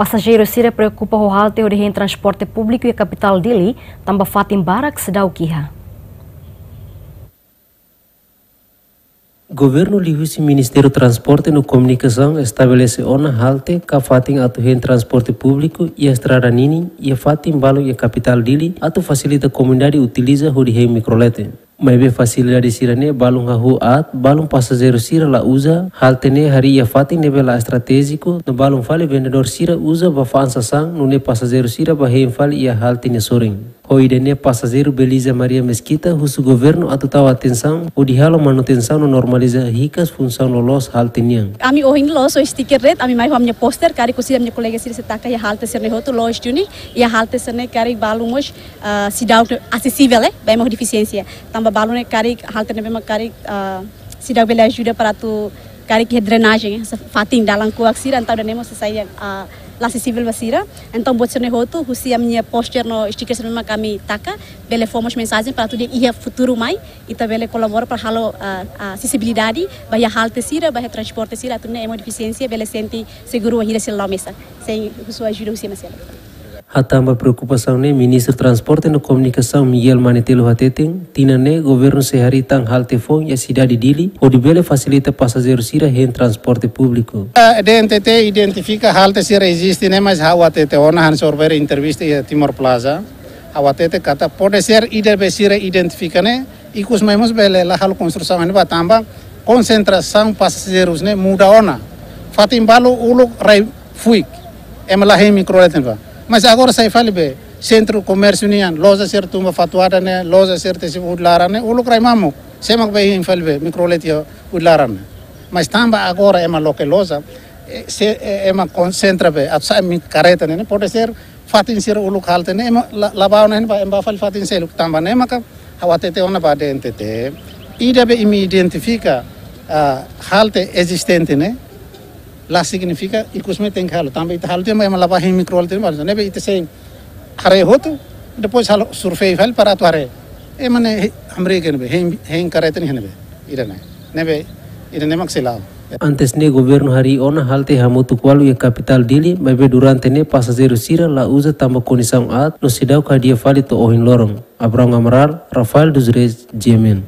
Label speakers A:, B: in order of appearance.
A: Passageiros se preocupa o halte de transporte público e a capital Dili, também fatim barak sedau kiha.
B: Governo Lihusi Ministério do Transporte e Comunicação estabelece ona halte ka fatin atu hen transporte público e a estrada nini e a fatin balo e a capital Dili atu facilita a comunidade utiliza huri hen microlete. Mas be facilidade sirane balung hahu at balung passageiro sira la usa halte ne hari ia fatin nebe la estratégico no balung fale vendedor sira usa ba fansa sang no ne passageiro sira ba hen fale halte ne soring. Hoidene passageiro Beliza Maria Mesquita, o governo atau atenção o dihalo manutenção no normaliza ricas função no los halte niang.
C: Ami ohin los o sticker red, ami mai hamnya poster kari kusi amnya kolega sir setaka ya halte serne hotu los juni, ya halte serne kari balumos uh, sidau acessível eh, bem deficiência. Tamba balune kari halte ne bem kari uh, sidau bela ajuda para tu kari que drenagem, fatin dalam kuak sir antau dan nemo sesaya uh, la acessível basira. Então, bot ser roto, husi a minha poster no sticker ser uma kami taka, bele fomos mensagem para tudo ia futuro mai, e também colabora para halo a acessibilidade, vai a halte sira, vai transporte sira, tudo é uma deficiência, bele sente seguro a hira sila mesa, sem sua ajuda husi masela.
B: Hatamba preocupação ne Ministro Transporte e Comunicação Miguel Manetelo Hateteng, tina ne governo sehari tang hal telefon e cidade dili, o bele facilita passageiros sira em transporte público.
D: A DNTT identifica halte sira existe ne mas hawa tete ona han sorver entrevista e Timor Plaza. Hawa tete kata pode ser ide be sira identifica ne ikus memos bele la hal construção ne batamba concentração passageiros ne muda ona. Fatim balo uluk rai fuik. Emla he microleten va. Mas agora sai fale be centro comércio nian, loja ser tumba fatuada ne, loja ser te se udlara ne, ulo krai mamu. Semak be hin fale be microletio udlara. Mas tamba agora ema loke loja, se ema concentra be, at sa mi careta ne, pode ser fatin ser uluk halte ne, ema labao ne, ema fale fatin se luk tamba ne, maka hawatete ona ba DNTT. Ida be imi identifica uh, halte existente ne, la significa ikusme teng halo tambe it halo tema mala bahin mikrol tema ne be itse hare hotu depois halo survey fal para to hare e mane hamre ken be hen hen kare tan hen be irana ne be irane mak silao
B: Antes ne governo hari ona halte hamutu kwalu ya capital dili mabe durante ne pasazero sira la uza tamba konisam at no sidau kadia fali to ohin lorong. Abraham Amral, Rafael Duzrez, Jemen.